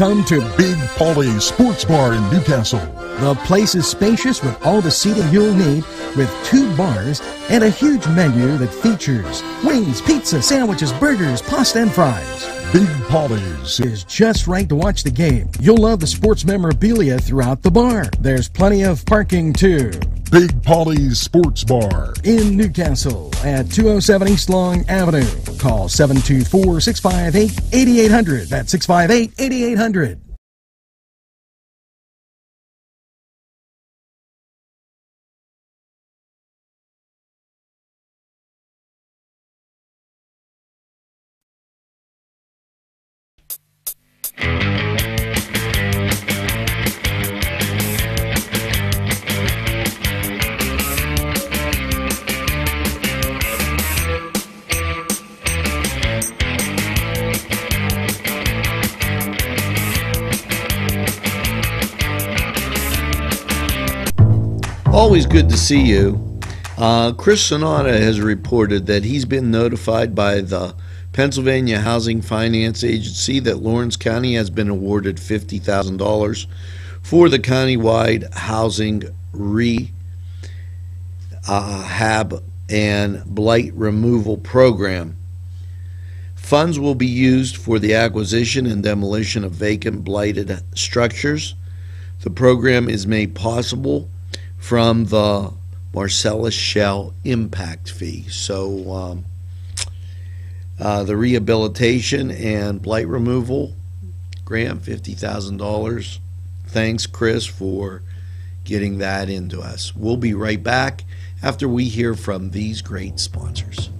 Come to Big Polly's Sports Bar in New Castle. The place is spacious with all the seating you'll need, with two bars and a huge menu that features wings, pizza, sandwiches, burgers, pasta, and fries. Big Polly's is just right to watch the game. You'll love the sports memorabilia throughout the bar. There's plenty of parking too. Big Polly's Sports Bar in New Castle at 207 East Long Avenue. Call 724 658 8800. That's 658 8800. Always good to see you. Uh, Chris Sainato has reported that he's been notified by the Pennsylvania Housing Finance Agency that Lawrence County has been awarded $50,000 for the countywide housing rehab and blight removal program. Funds will be used for the acquisition and demolition of vacant blighted structures. The program is made possible from the Marcellus Shale impact fee. So um, uh, the rehabilitation and blight removal grant, $50,000. Thanks, Chris, for getting that into us. We'll be right back after we hear from these great sponsors.